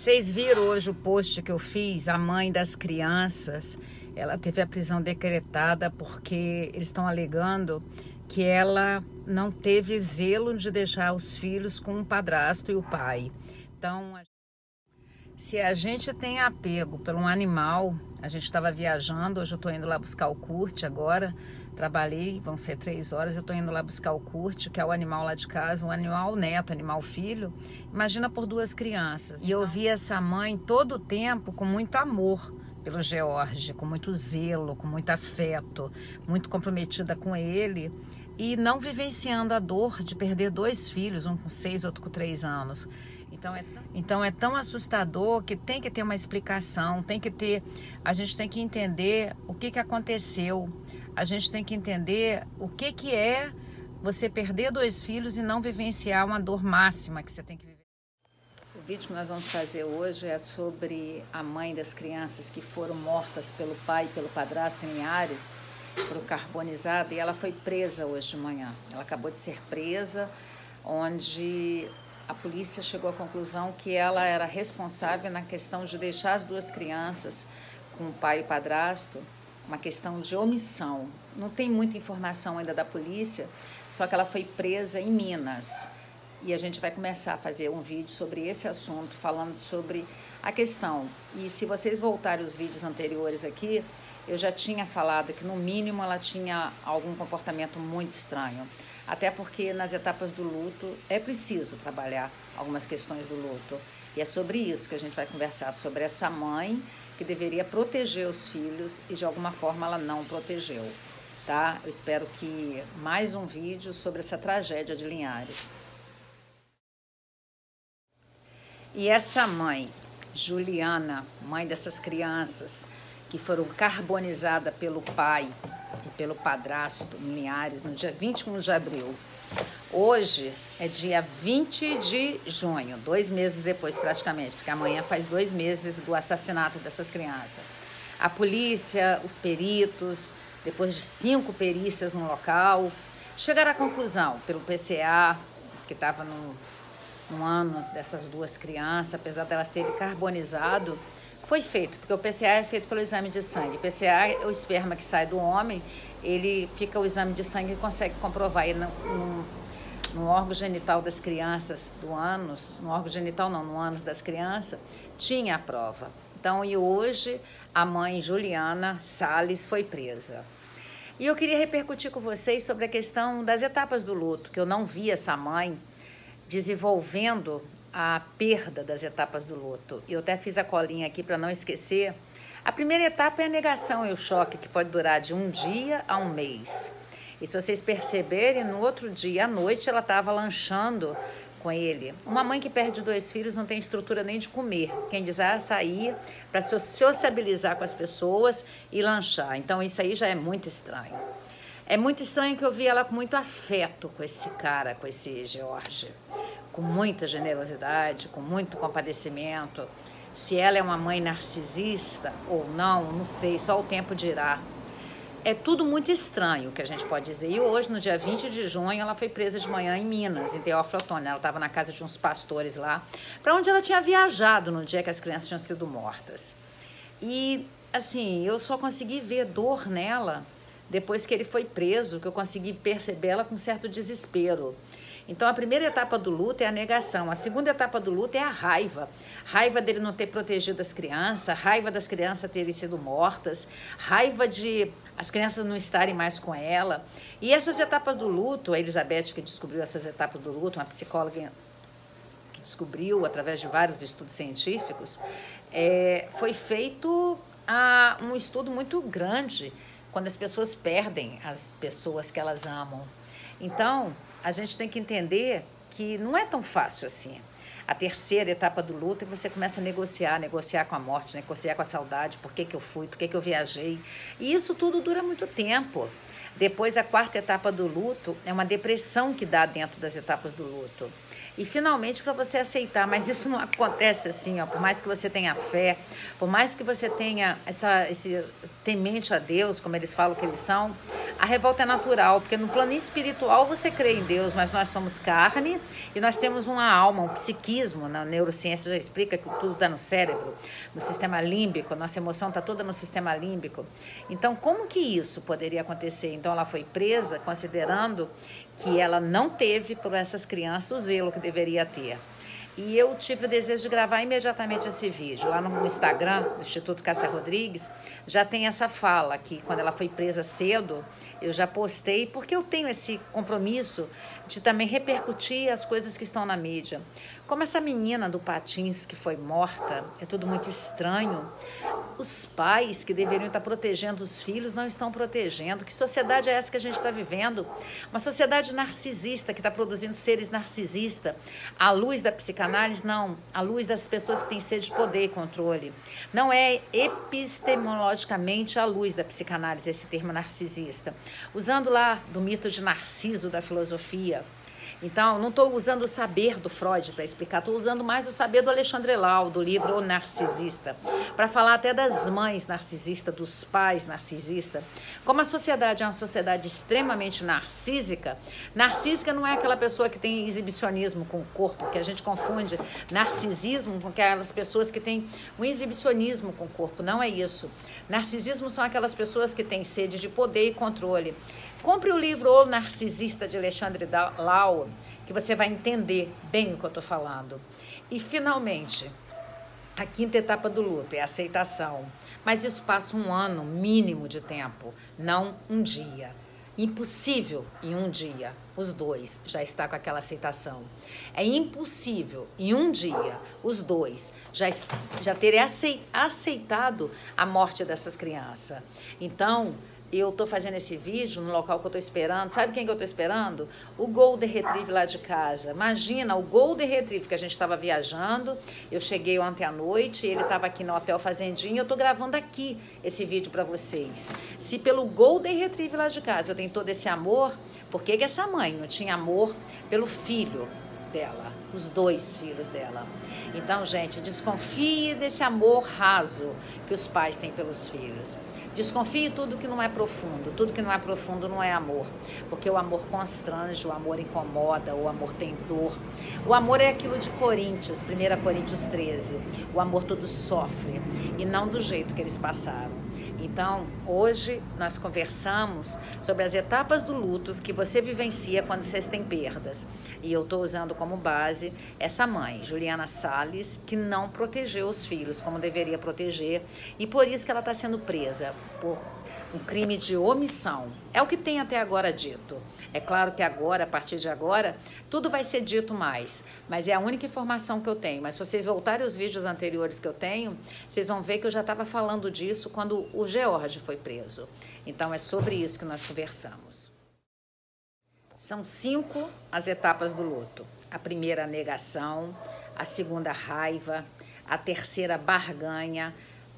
Vocês viram hoje o post que eu fiz, a mãe das crianças, ela teve a prisão decretada porque eles estão alegando que ela não teve zelo de deixar os filhos com o padrasto e o pai. Então, se a gente tem apego por um animal, a gente estava viajando, hoje eu estou indo lá buscar o curte agora, trabalhei, vão ser três horas, eu estou indo lá buscar o curte, que é o animal lá de casa, um animal neto, animal filho. Imagina por duas crianças. E eu vi essa mãe todo o tempo com muito amor pelo George, com muito zelo, com muito afeto, muito comprometida com ele e não vivenciando a dor de perder dois filhos, um com seis, outro com três anos. Então é, tão, então é tão assustador que tem que ter uma explicação, tem que ter, a gente tem que entender o que, que aconteceu, a gente tem que entender o que, que é você perder dois filhos e não vivenciar uma dor máxima que você tem que viver. O vídeo que nós vamos fazer hoje é sobre a mãe das crianças que foram mortas pelo pai e pelo padrasto em Ares, por carbonizado, e ela foi presa hoje de manhã. Ela acabou de ser presa, onde a polícia chegou à conclusão que ela era responsável na questão de deixar as duas crianças com o pai e o padrasto, uma questão de omissão. Não tem muita informação ainda da polícia, só que ela foi presa em Minas. E a gente vai começar a fazer um vídeo sobre esse assunto, falando sobre a questão. E se vocês voltarem os vídeos anteriores aqui, eu já tinha falado que no mínimo ela tinha algum comportamento muito estranho. Até porque nas etapas do luto é preciso trabalhar algumas questões do luto. E é sobre isso que a gente vai conversar, sobre essa mãe que deveria proteger os filhos e de alguma forma ela não protegeu. Tá? Eu espero que mais um vídeo sobre essa tragédia de Linhares. E essa mãe, Juliana, mãe dessas crianças que foram carbonizadas pelo pai e pelo padrasto em Linhares no dia 21 de abril. Hoje é dia 20 de junho, dois meses depois praticamente, porque amanhã faz dois meses do assassinato dessas crianças. A polícia, os peritos, depois de cinco perícias no local, chegaram à conclusão, pelo PCA, que estava no, no ânus dessas duas crianças, apesar delas terem carbonizado, foi feito, porque o PCA é feito pelo exame de sangue. O PCA é o esperma que sai do homem, ele fica o exame de sangue e consegue comprovar. Ele no, no órgão genital das crianças do ânus, no órgão genital não, no ânus das crianças, tinha a prova. Então, e hoje a mãe Juliana Sales foi presa. E eu queria repercutir com vocês sobre a questão das etapas do luto, que eu não vi essa mãe desenvolvendo a perda das etapas do luto. Eu até fiz a colinha aqui para não esquecer. A primeira etapa é a negação e o choque, que pode durar de um dia a um mês. E se vocês perceberem, no outro dia à noite ela estava lanchando com ele. Uma mãe que perde dois filhos não tem estrutura nem de comer. Quem diz, ah, sair para sociabilizar com as pessoas e lanchar. Então isso aí já é muito estranho. É muito estranho que eu vi ela com muito afeto com esse cara, com esse George com muita generosidade, com muito compadecimento. Se ela é uma mãe narcisista ou não, não sei, só o tempo dirá. É tudo muito estranho que a gente pode dizer. E hoje, no dia 20 de junho, ela foi presa de manhã em Minas, em Teófilo Otoni. Ela estava na casa de uns pastores lá, para onde ela tinha viajado no dia que as crianças tinham sido mortas. E, assim, eu só consegui ver dor nela depois que ele foi preso, que eu consegui perceber ela com certo desespero. Então, a primeira etapa do luto é a negação. A segunda etapa do luto é a raiva. Raiva dele não ter protegido as crianças, raiva das crianças terem sido mortas, raiva de as crianças não estarem mais com ela. E essas etapas do luto, a Elizabeth que descobriu essas etapas do luto, uma psicóloga que descobriu através de vários estudos científicos, é, foi feito a, um estudo muito grande quando as pessoas perdem as pessoas que elas amam. Então, a gente tem que entender que não é tão fácil assim. A terceira etapa do luto é você começa a negociar, negociar com a morte, negociar com a saudade, por que, que eu fui, por que, que eu viajei. E isso tudo dura muito tempo. Depois, a quarta etapa do luto é uma depressão que dá dentro das etapas do luto. E finalmente para você aceitar. Mas isso não acontece assim, ó. Por mais que você tenha fé, por mais que você tenha essa, esse temente a Deus, como eles falam que eles são, a revolta é natural, porque no plano espiritual você crê em Deus, mas nós somos carne e nós temos uma alma, um psiquismo. Na neurociência já explica que tudo está no cérebro, no sistema límbico, nossa emoção está toda no sistema límbico. Então, como que isso poderia acontecer? Então, ela foi presa considerando que ela não teve por essas crianças o zelo que deveria ter. E eu tive o desejo de gravar imediatamente esse vídeo. Lá no Instagram do Instituto Cássia Rodrigues já tem essa fala que quando ela foi presa cedo, eu já postei, porque eu tenho esse compromisso de também repercutir as coisas que estão na mídia. Como essa menina do Patins que foi morta, é tudo muito estranho. Os pais que deveriam estar protegendo os filhos não estão protegendo. Que sociedade é essa que a gente está vivendo? Uma sociedade narcisista que está produzindo seres narcisistas. À luz da psicanálise, não. À luz das pessoas que têm sede de poder e controle. Não é epistemologicamente à luz da psicanálise esse termo narcisista. Usando lá do mito de Narciso da filosofia, então, não estou usando o saber do Freud para explicar, estou usando mais o saber do Alexandre Lau, do livro O Narcisista, para falar até das mães narcisistas, dos pais narcisistas. Como a sociedade é uma sociedade extremamente narcísica, narcísica não é aquela pessoa que tem exibicionismo com o corpo, que a gente confunde narcisismo com aquelas pessoas que têm um exibicionismo com o corpo, não é isso. Narcisismo são aquelas pessoas que têm sede de poder e controle. Compre o livro O Narcisista de Alexandre Lau, que você vai entender bem o que eu estou falando. E finalmente, a quinta etapa do luto é a aceitação. Mas isso passa um ano mínimo de tempo, não um dia. Impossível em um dia os dois já estar com aquela aceitação. É impossível em um dia os dois já, já terem aceitado a morte dessas crianças. Então, eu estou fazendo esse vídeo no local que eu estou esperando. Sabe quem que eu estou esperando? O Golden Retriever lá de casa. Imagina, o Golden Retriever que a gente estava viajando. Eu cheguei ontem à noite, ele estava aqui no Hotel Fazendinha. Eu estou gravando aqui esse vídeo para vocês. Se pelo Golden Retriever lá de casa eu tenho todo esse amor, por que, que essa mãe não tinha amor pelo filho dela? Os dois filhos dela. Então, gente, desconfie desse amor raso que os pais têm pelos filhos. Desconfie tudo que não é profundo. Tudo que não é profundo não é amor. Porque o amor constrange, o amor incomoda, o amor tem dor. O amor é aquilo de Coríntios, 1 Coríntios 13. O amor todo sofre e não do jeito que eles passaram. Então, hoje nós conversamos sobre as etapas do luto que você vivencia quando vocês têm perdas. E eu estou usando como base essa mãe, Juliana Salles, que não protegeu os filhos como deveria proteger e por isso que ela está sendo presa por um crime de omissão. É o que tem até agora dito. É claro que agora, a partir de agora, tudo vai ser dito mais, mas é a única informação que eu tenho. Mas se vocês voltarem os vídeos anteriores que eu tenho, vocês vão ver que eu já estava falando disso quando o George foi preso. Então é sobre isso que nós conversamos. São cinco as etapas do luto. A primeira, a negação, a segunda, a raiva, a terceira, barganha,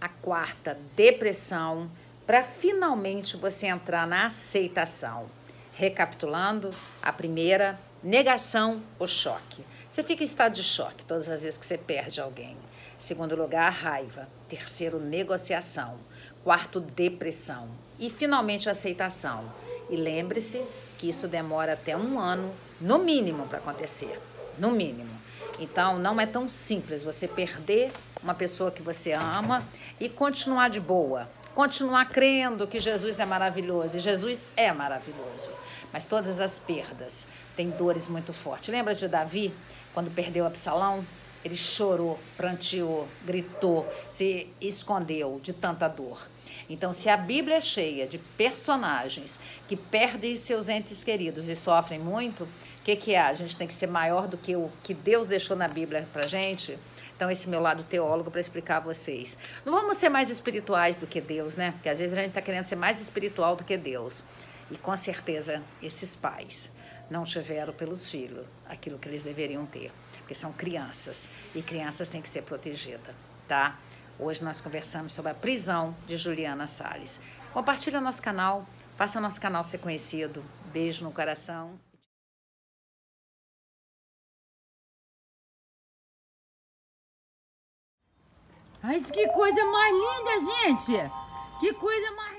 a quarta, depressão, para finalmente você entrar na aceitação. Recapitulando, a primeira, negação ou choque. Você fica em estado de choque todas as vezes que você perde alguém. Segundo lugar, raiva. Terceiro, negociação. Quarto, depressão. E finalmente, aceitação. E lembre-se que isso demora até um ano, no mínimo, para acontecer. No mínimo. Então, não é tão simples você perder uma pessoa que você ama e continuar de boa continuar crendo que Jesus é maravilhoso. E Jesus é maravilhoso. Mas todas as perdas têm dores muito fortes. Lembra de Davi, quando perdeu Absalão? Ele chorou, pranteou, gritou, se escondeu de tanta dor. Então, se a Bíblia é cheia de personagens que perdem seus entes queridos e sofrem muito, o que, que é? A gente tem que ser maior do que o que Deus deixou na Bíblia pra gente? Então, esse meu lado teólogo para explicar a vocês. Não vamos ser mais espirituais do que Deus, né? Porque às vezes a gente está querendo ser mais espiritual do que Deus. E com certeza esses pais não tiveram pelos filhos aquilo que eles deveriam ter, porque são crianças e crianças têm que ser protegidas, tá? Hoje nós conversamos sobre a prisão de Juliana Salles. Compartilhe o nosso canal, faça nosso canal ser conhecido. Beijo no coração. Ai, que coisa mais linda, gente! Que coisa mais